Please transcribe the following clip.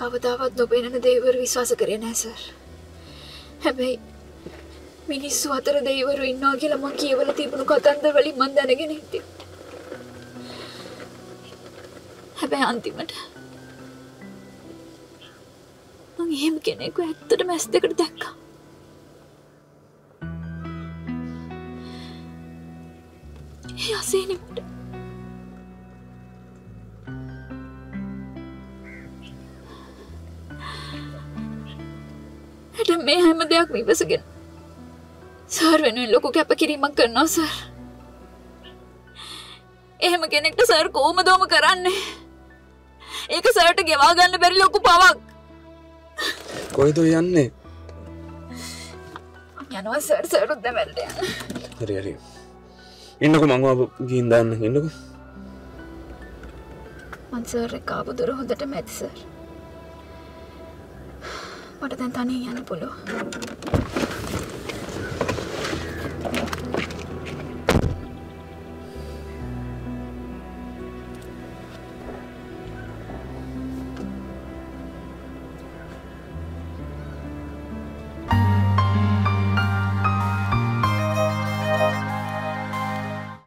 කවදාවත් නොපෙනෙන දේවරු විශ්වාස කරේ නෑ සර්. හැබැයි මිනිස්සු අතර දෙයිවරු ඉන්නවා කියලා මං කියවලා තිබුණු කතන්දර වලින් මං දැනගෙන හිටියේ. හැබැයි අන්තිමට මං එහෙම කෙනෙකු ඇත්තටම ඇස් දෙකට දැක්කා. ඒ අසේනෙට හැට මේ හැම දෙයක් විවසගෙන සර් වෙනුවෙන් ලොකු කැපකිරීමක් කරනවා සර්. එහෙම කෙනෙක්ට සර් කොහොමදෝම කරන්නේ? ඒක සර්ට ගෙවා ගන්න බැරි ලොකු පවක්. ඔය යන්නේ යනවා සර් සරුත් දැවැල්ට යන. හරි හරි ඉන්නක මංවාව ගීන් දාන්න ඉන්නක මන්සර් එකාපු දුර හොඳට මැති සර්. මට දැන් තනී යන්න පුළුව.